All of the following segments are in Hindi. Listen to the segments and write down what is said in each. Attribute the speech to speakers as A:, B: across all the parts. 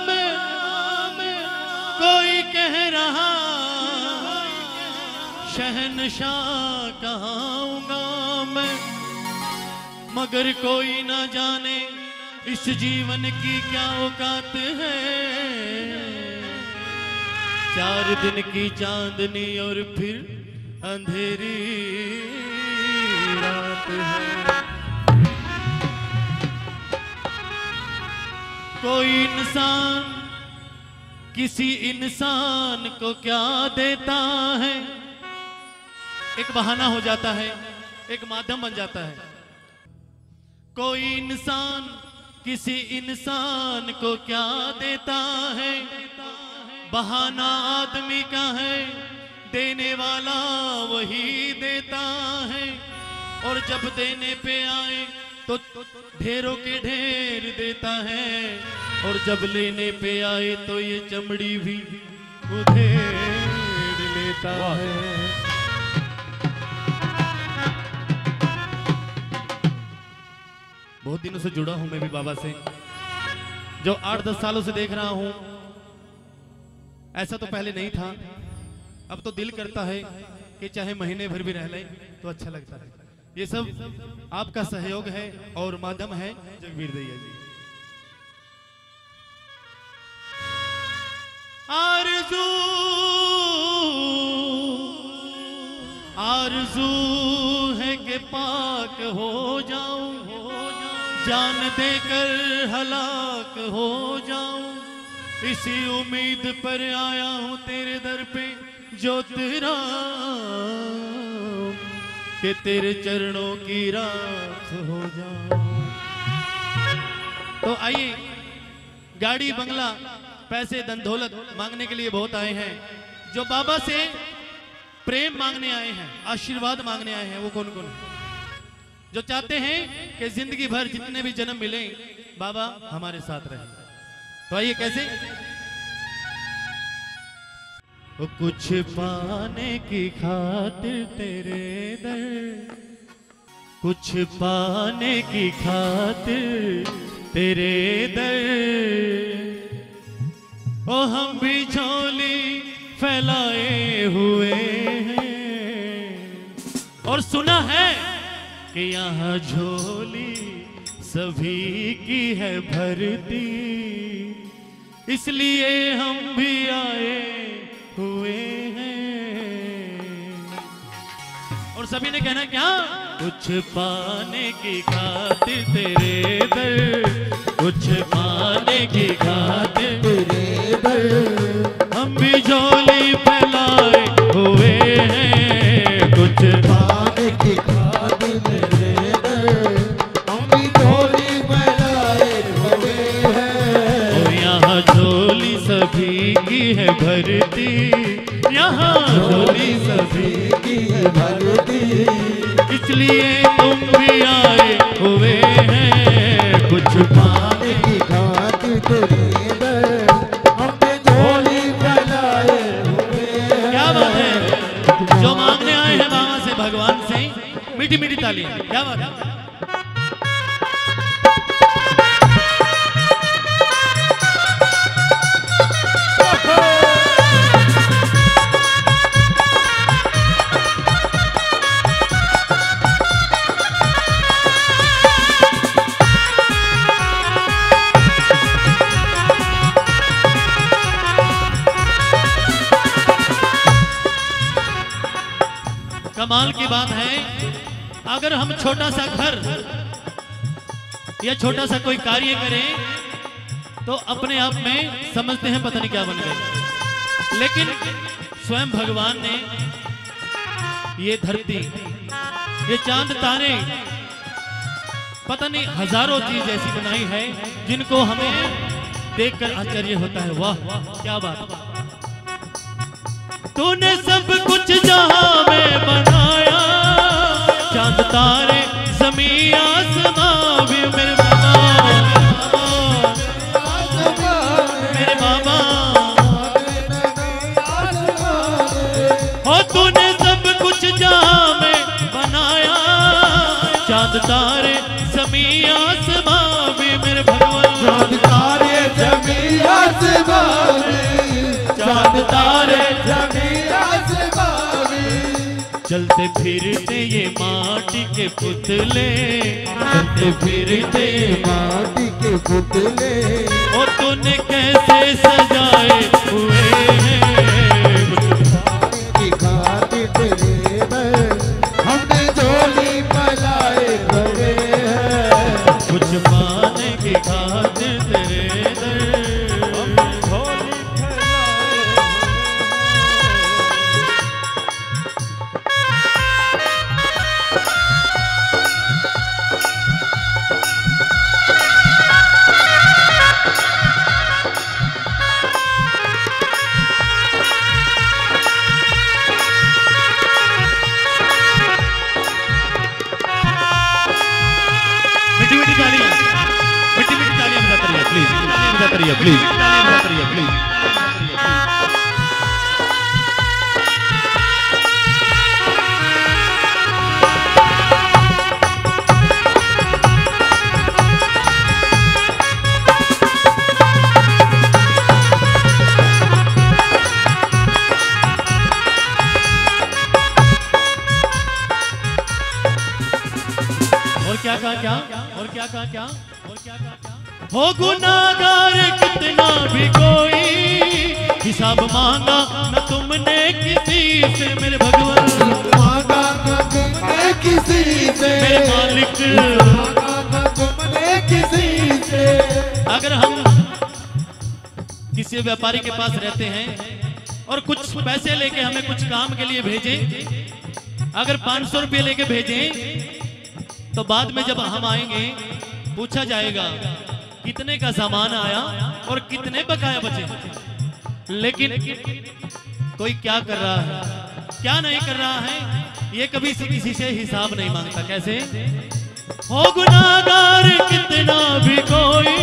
A: मैं। कोई कह रहा, शहनशाह कहाऊँगा मैं। मगर कोई ना जाने इस जीवन की क्या औकात है। चार दिन की चांदनी और फिर अंधेरी रात है। कोई इंसान किसी इंसान को क्या देता है? एक बहाना हो जाता है, एक माध्यम बन जाता है। कोई इंसान किसी इंसान को क्या देता है? बहाना आदमी का है, देने वाला वही देता है। और जब देने पे आए तो ढेरों के ढेर देता है। और जब लेने पे आए तो ये चमड़ी भी उधेड़ लेता है। बहुत दिनों से जुड़ा हूँ मैं भी बाबा से। जो आठ दस सालों से देख रहा हूँ ऐसा तो पहले नहीं था। अब तो दिल करता है कि चाहे महीने भर भी रह ले तो अच्छा लगता है। ये सब आपका सहयोग है और माध्यम है जगवीर दैया जी। आरज़ू आरज़ू है कि पाक हो जाऊँ, जान देकर हलाक हो जाऊँ। इसी उम्मीद पर आया हूँ तेरे दर पे जो तेरा कि तेरे चरणों की राख हो जाऊँ तो आइए, गाड़ी, बंगला, पैसे, धन, दौलत मांगने के लिए बहुत आए हैं। जो बाबा से प्रेम मांगने आए हैं, आशीर्वाद मांगने आए हैं, वो कौन कौन? जो चाहते हैं कि ज़िंदगी भर जितने भी जन्म मिले, बाबा हमारे साथ रहे। तो आइए, कैसे? कुछ पाने की खातिर तेरे दर। कुछ पाने की खातिर तेरे दर। ओ, हम भी झोली फैलाए हुए हैं। और सुना है कि यहाँ झोली सभी की है भरती। इसलिए हम सभी ने कहना क्या? कुछ पाने की खातिर तेरे दर। कुछ पाने की खातिर
B: तेरे दर।
A: हम भी झोली फैलाए हुए हैं। कुछ
B: पाने
A: कुछ
B: पाने की
A: जो मांगने आए हैं बाबा से, भगवान से मीठी मीठी तालियाँ। क्या बात है? कमाल की बात है। अगर हम छोटा सा घर या छोटा सा कोई कार्य करें तो अपने आप में समझते हैं पता नहीं क्या बन गए लेकिन स्वयं भगवान ने ये धरती, ये चाँद तारे, पता नहीं हज़ारों चीज़ ऐसी बनाई है, जिनको हमें देखकर आश्चर्य होता है। वाह, क्या बात। तूने सब कुछ जहाँ में बनाया। चंद तारे चलते फिरते ये माटी के पुतले। चलते फिरते
B: माटी के पुतले।
A: ओ तूने कैसे सजाए हुए हैं?
B: हमने झोली पलाए भरे हैं।
A: कुछ प्लीज़ प्लीज़ और क्या कहा क्या? और क्या कहा क्या? और क्या कहा क्या? हो गुनागार कितना भी कोई हिसाब मांगा न तुमने किसी से मेरे भगवान।
B: मांगा न तुमने किसी से।
A: मेरे मालिक।
B: मांगा न तुमने किसी से।
A: अगर हम किसी व्यापारी के पास रहते हैं और कुछ पैसे लेके हमें कुछ काम के लिए भेजें अगर पाँच सौ रुपये लेके भेजें तो बाद में जब हम आएँगे पूछा जाएगा कितने का सामान आया और कितने बकाया बचे? लेकिन कोई क्या कर रहा है? क्या नहीं कर रहा है? ये कभी किसी से हिसाब नहीं माँगता। कैसे? हो गुनागार कितना भी कोई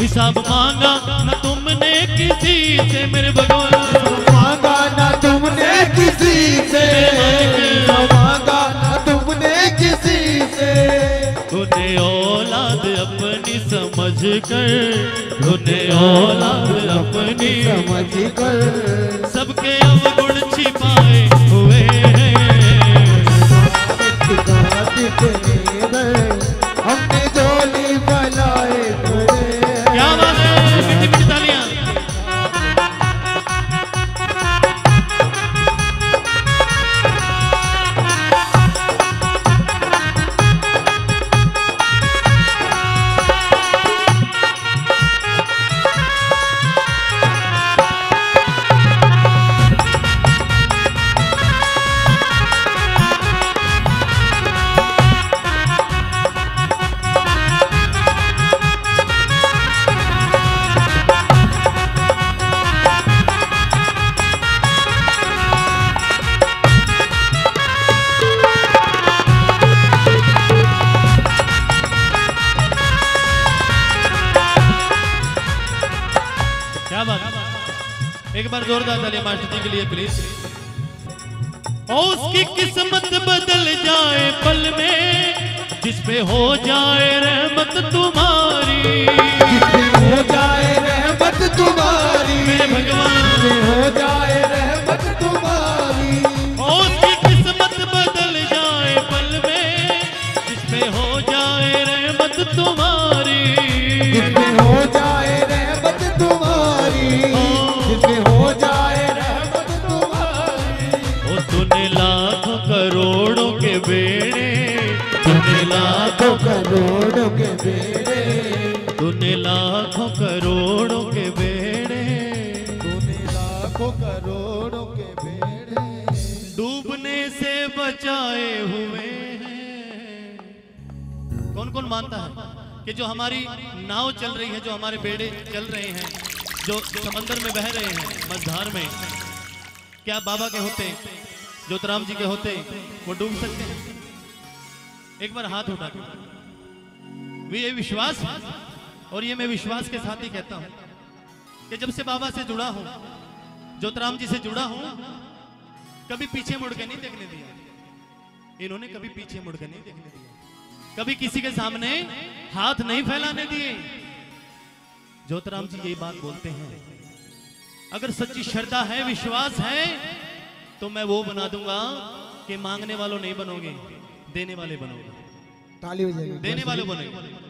A: हिसाब मांगा न तुमने किसी से मेरे भगवान
B: मांगा न तुमने किसी से।
A: तूने औलाद अपनी समझ कर तूने औलाद अपनी
B: समझ कर।
A: सबके अवगुण छिपाए हुए हैं। एक बार जोरदार दलिया मास्टर जी के लिए प्लीज़ उसकी किस्मत बदल जाए पल में जिस पे हो जाए रहमत तुम्हारी।
B: हो जाए रहमत तुम्हारी।
A: भगवान।
B: हो जाए
A: कौन कौन मानता है कि जो हमारी नाव चल रही है, जो हमारे बेड़े चल रहे हैं, जो समंदर में बह रहे हैं, मझधार में, क्या बाबा के होते, ज्योतिराम जी के होते, वो डूब सकते हैं? एक बार हाथ उठा ये विश्वास और ये मैं विश्वास के साथ ही कहता हूँ कि जब से बाबा से जुड़ा हूँ, ज्योतराम जी से जुड़ा हूँ, कभी पीछे मुड़ के नहीं देखने दिया। इन्होंने कभी पीछे मुड़ के नहीं देखने दिया। कभी किसी के सामने हाथ नहीं फैलाने दिए। ज्योतराम जी ये बात बोलते हैं अगर सच्ची श्रद्धा है विश्वास है तो मैं वो बना दूँगा कि मांगने वालों नहीं बनोगे देने वाले बनोगे।
B: ताली
A: देने वाले बनोगे।